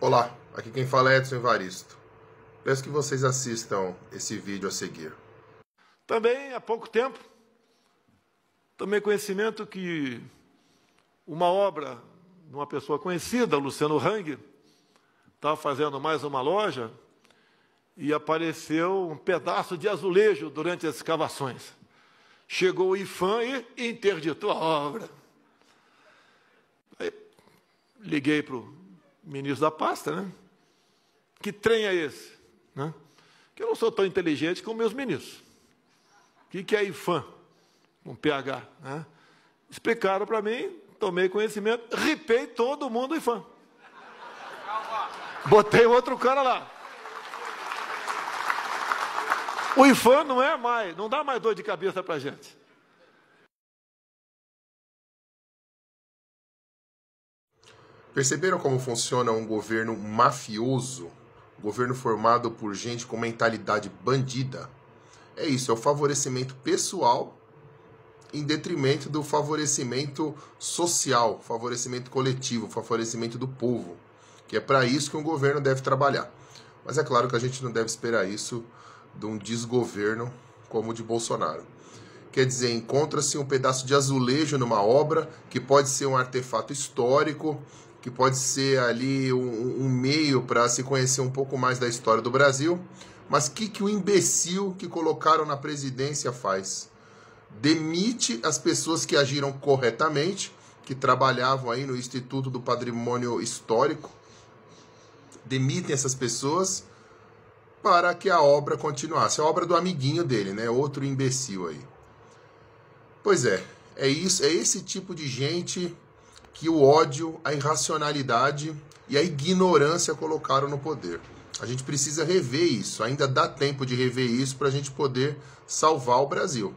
Olá, aqui quem fala é Edson Evaristo. Peço que vocês assistam esse vídeo a seguir. Também há pouco tempo, tomei conhecimento que uma obra de uma pessoa conhecida, Luciano Hang, estava fazendo mais uma loja e apareceu um pedaço de azulejo durante as escavações. Chegou o IFAM e interditou a obra. Aí, liguei para o ministro da pasta, né? Que trem é esse? Né? Que eu não sou tão inteligente como meus ministros. O que, que é IFAM? Um PH. Né? Explicaram para mim, tomei conhecimento, ripei todo mundo IFAM. Botei outro cara lá. O IFAM não é mais, não dá mais dor de cabeça para gente. Perceberam como funciona um governo mafioso? Um governo formado por gente com mentalidade bandida? É isso, é o favorecimento pessoal em detrimento do favorecimento social, favorecimento coletivo, favorecimento do povo, que é para isso que um governo deve trabalhar. Mas é claro que a gente não deve esperar isso de um desgoverno como o de Bolsonaro. Quer dizer, encontra-se um pedaço de azulejo numa obra que pode ser um artefato histórico, que pode ser ali um, um meio para se conhecer um pouco mais da história do Brasil. Mas o que, que o imbecil que colocaram na presidência faz? Demite as pessoas que agiram corretamente, que trabalhavam aí no Instituto do Patrimônio Histórico. Demitem essas pessoas para que a obra continuasse. A obra do amiguinho dele, né? Outro imbecil aí. Pois é, é isso, é esse tipo de gente que o ódio, a irracionalidade e a ignorância colocaram no poder. A gente precisa rever isso. Ainda dá tempo de rever isso para a gente poder salvar o Brasil.